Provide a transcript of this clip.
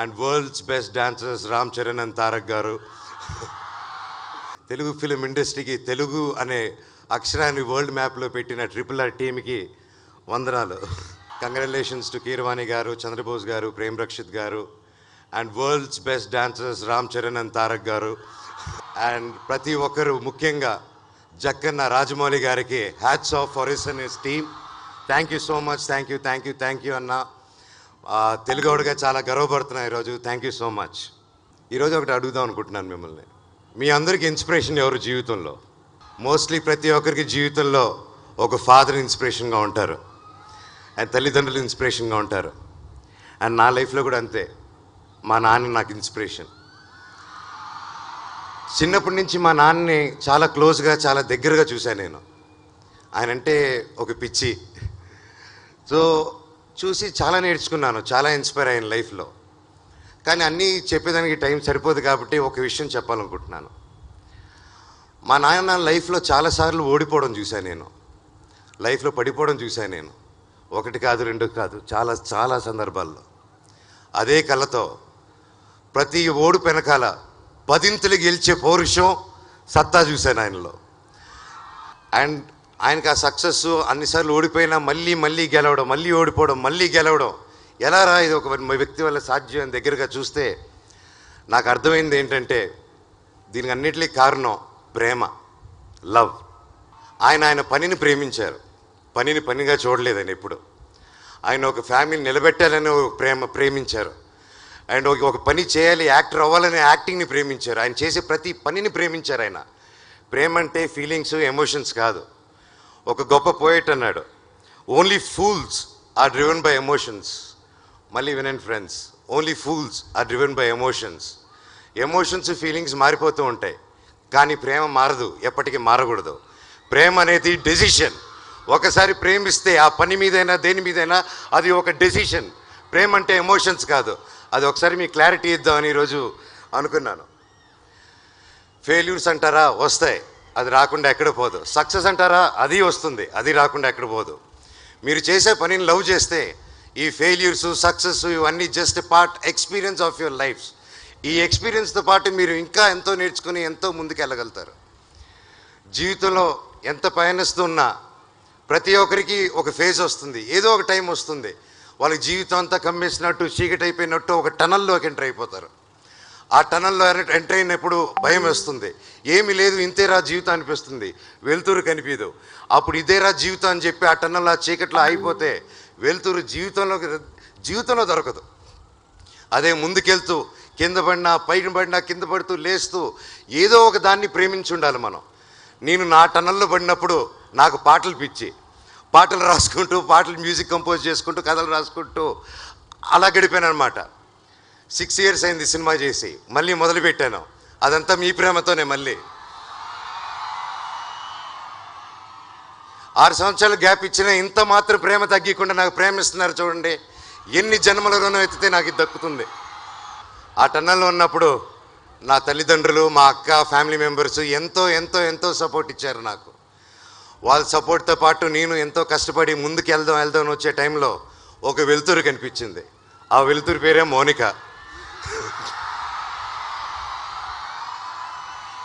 And world's best dancers Ram Charan and Tarak garu Telugu film ఇండస్ట్రీకి తెలుగు అనే అక్షరాన్ని world మ్యాప్లో పెట్టిన ట్రిపుల్ ఆర్ టీమ్కి వందనాలు. కంగ్రాచులేషన్స్ టు కీరవాణి గారు Chandrabose garu Prem Rakshit garu. And world's best dancers Ram Charan and Tarak garu and ప్రతి ఒక్కరు ముఖ్యంగా జక్కన్న రాజమౌళి గారికి hats off for his and team thank you so much thank you thank you thank you అన్న. తెలుగోడుగా చాలా గర్వపడుతున్నాను ఈరోజు thank you so much ఈరోజు ఒకటి అడుగుదాం అనుకుంటున్నాను మిమ్మల్ని. మీ అందరికి ఇన్స్పిరేషన్ ఎవరు జీవితంలో? మోస్ట్లీ ప్రతి ఒక్కరికి జీవితంలో ఒక ఫాదర్ ఇన్స్పిరేషన్గా ఉంటారు. అండ్ తల్లిదండ్రులు ఇన్స్పిరేషన్గా ఉంటారు. అండ్ నా లైఫ్లో కూడా అంతే. మా నాన్న నాకు ఇన్స్పిరేషన్ చిన్నప్పటి నుంచి మా నాన్నని చాలా క్లోజ్గా చాలా దగ్గరగా చూశాను నేను. ఆయన అంటే ఒక పిచ్చి. సో చూసి చాలా నేర్చుకున్నాను చాలా ఇన్స్పైర్ అయ్యాను లైఫ్లో. కానీ అన్నీ చెప్పేదానికి టైం సరిపోదు కాబట్టి ఒక విషయం చెప్పాలనుకుంటున్నాను. మా నాన్న లైఫ్లో చాలాసార్లు ఓడిపోవడం చూశాను నేను. లైఫ్లో పడిపోవడం చూశాను నేను. ఒకటి కాదు రెండు కాదు చాలా చాలా సందర్భాల్లో. అదే కళతో ప్రతి ఓడు వెనకాల పదింతలు గెలిచే పౌరుషం సత్తా చూశాను ఆయనలో అండ్ ఆయనకి ఆ సక్సెస్ అన్నిసార్లు ఓడిపోయినా మళ్ళీ మళ్ళీ గెలవడం మళ్ళీ ఓడిపోవడం మళ్ళీ గెలవడం. ఎలా రా ఇది ఒక వ్యక్తి వల్ల సాధ్యం దగ్గరగా చూస్తే నాకు అర్థమైంది ఏంటంటే దీనికి అన్నిటికీ కారణం ప్రేమ లవ్ ఆయన ఆయన పనిని ప్రేమించారు. పనిని పనిగా చూడలేదు ఆయన ఎప్పుడు. ఆయన ఒక ఫ్యామిలీని నిలబెట్టాలని ఒక ప్రేమ ప్రేమించారు. అండ్ ఒక ఒక పని చేయాలి యాక్టర్ అవ్వాలని యాక్టింగ్ని ప్రేమించారు. ఆయన చేసే ప్రతి పనిని ప్రేమించారు ఆయన. ప్రేమ అంటే ఫీలింగ్స్ ఎమోషన్స్ కాదు. ఒక గొప్ప పోయిట్ అన్నాడు. Only fools are driven by emotions మళ్ళీ వినండి friends only fools are driven by emotions emotions feelings మారిపోతూ ఉంటాయి. కానీ ప్రేమ మారదు. ఎప్పటికీ మారకూడదు. ప్రేమ అనేది డెసిషన్ ఒకసారి ప్రేమిస్తే ఆ పని మీదైనా దేని మీదైనా అది ఒక డెసిషన్ ప్రేమ అంటే ఎమోషన్స్ కాదు. అది ఒకసారి మీ క్లారిటీ ఇద్దామని ఈరోజు అనుకున్నాను. ఫెయిల్యూర్స్ అంటారా? వస్తాయి. అది రాకుండా ఎక్కడ పోదు. సక్సెస్ అంటారా? అది వస్తుంది. అది రాకుండా ఎక్కడ పోదు. మీరు చేసే పనిని లవ్ చేస్తే ఈ ఫెయిల్యూర్స్ సక్సెస్ ఇవన్నీ just part experience of your life ఈ ఎక్స్పీరియన్స్తో పాటు మీరు ఇంకా ఎంతో నేర్చుకుని ఎంతో ముందుకు వెళ్ళగలుగుతారు. జీవితంలో ఎంత పయనిస్తున్నా ప్రతి ఒక్కరికి ఒక ఫేజ్ వస్తుంది. ఏదో ఒక టైం వస్తుంది. వాళ్ళ జీవితం అంతా కమ్మేసినట్టు చీకటి అయిపోయినట్టు ఒక టనల్లోకి ఎంటర్ అయిపోతారు. ఆ టనల్లో ఎంటర్ అయినప్పుడు భయం వేస్తుంది. ఏమీ లేదు ఇంతేరా జీవితం అనిపిస్తుంది వెలుతురు కనిపించదు అప్పుడు ఇదేరా జీవితం అని చెప్పి ఆ టన్నల్లో ఆ చీకట్లో అయిపోతే వెలుతురు జీవితంలో జీవితంలో దొరకదు. అదే ముందుకెళ్తూ కింద పడినా పైన పడినా కింద పడుతూ లేస్తూ ఏదో ఒక దాన్ని ప్రేమించి ఉండాలి మనం. నేను నా టనల్లో పడినప్పుడు నాకు పాటలు పిచ్చి. పాటలు రాసుకుంటూ పాటలు మ్యూజిక్ కంపోజ్ చేసుకుంటూ కథలు రాసుకుంటూ అలా గడిపాను అనమాట సిక్స్ ఇయర్స్ అయింది సినిమా చేసి మళ్ళీ మొదలుపెట్టాను. అదంతా మీ ప్రేమతోనే మళ్ళీ. ఆరు సంవత్సరాలు గ్యాప్ ఇచ్చిన ఇంత మాత్రం ప్రేమ తగ్గకుండా నాకు ప్రేమిస్తున్నారు చూడండి. ఎన్ని జన్మలలోనో ఎత్తితే నాకు ఇది దక్కుతుంది. ఆ టన్నల్లో ఉన్నప్పుడు నా తల్లిదండ్రులు మా అక్క ఫ్యామిలీ మెంబర్స్ ఎంతో ఎంతో ఎంతో సపోర్ట్ ఇచ్చారు నాకు. వాళ్ళ సపోర్ట్తో పాటు నేను ఎంతో కష్టపడి ముందుకు వెళ్దాం వెళ్దాం వచ్చే టైంలో ఒక వెలుతురు కనిపించింది. ఆ వెలుతురు పేరే మోనిక.